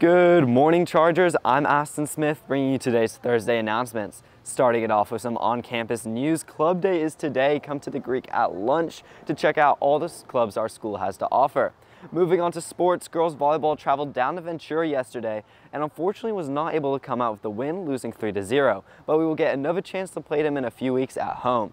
Good morning, Chargers. I'm Aston Smith bringing you today's Thursday announcements. Starting it off with some on-campus news. Club Day is today. Come to the Greek at lunch to check out all the clubs our school has to offer. Moving on to sports, girls volleyball traveled down to Ventura yesterday and unfortunately was not able to come out with the win, losing 3-0, but we will get another chance to play them in a few weeks at home.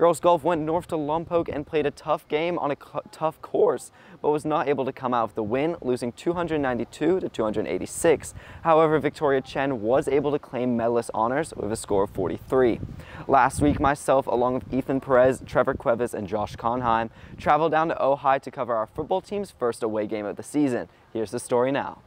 Girls Golf went north to Lompoc and played a tough game on a tough course, but was not able to come out with the win, losing 292 to 286. However, Victoria Chen was able to claim medalist honors with a score of 43. Last week, myself, along with Ethan Perez, Trevor Cuevas, and Josh Conheim, traveled down to Ojai to cover our football team's first away game of the season. Here's the story now.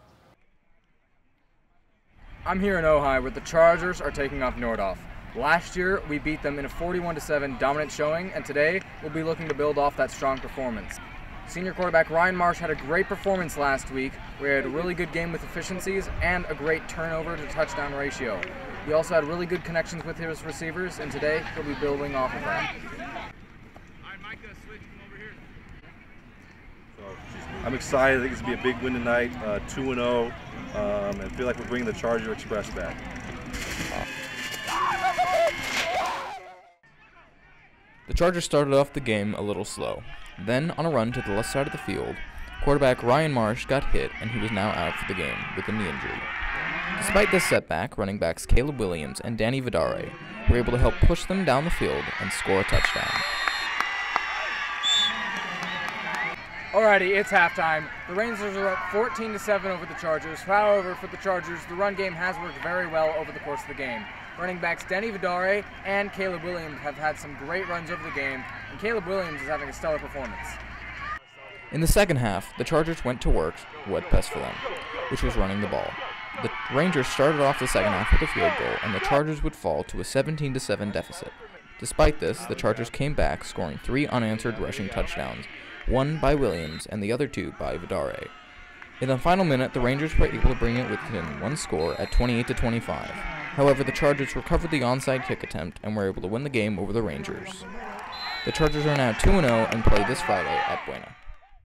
I'm here in Ojai where the Chargers are taking off Nordhoff. Last year, we beat them in a 41-7 dominant showing, and today we'll be looking to build off that strong performance. Senior quarterback Ryan Marsh had a great performance last week, We had a really good game with efficiencies and a great turnover to touchdown ratio. He also had really good connections with his receivers, and today he'll be building off of that. I'm excited. I think it's going to be a big win tonight, 2-0, uh, um, and feel like we're bringing the Charger Express back. The Chargers started off the game a little slow. Then, on a run to the left side of the field, quarterback Ryan Marsh got hit and he was now out for the game with a knee injury. Despite this setback, running backs Caleb Williams and Danny Vidare were able to help push them down the field and score a touchdown. Alrighty, it's halftime. The Rangers are up 14 to 7 over the Chargers. However, for the Chargers, the run game has worked very well over the course of the game. Running backs Denny Vidare and Caleb Williams have had some great runs over the game, and Caleb Williams is having a stellar performance. In the second half, the Chargers went to work what best for them, which was running the ball. The Rangers started off the second half with a field goal, and the Chargers would fall to a 17 7 deficit. Despite this, the Chargers came back, scoring three unanswered rushing touchdowns, one by Williams and the other two by Vidare. In the final minute, the Rangers were able to bring it within one score at 28 to 25. However, the Chargers recovered the onside kick attempt and were able to win the game over the Rangers. The Chargers are now 2-0 and play this Friday at Buena.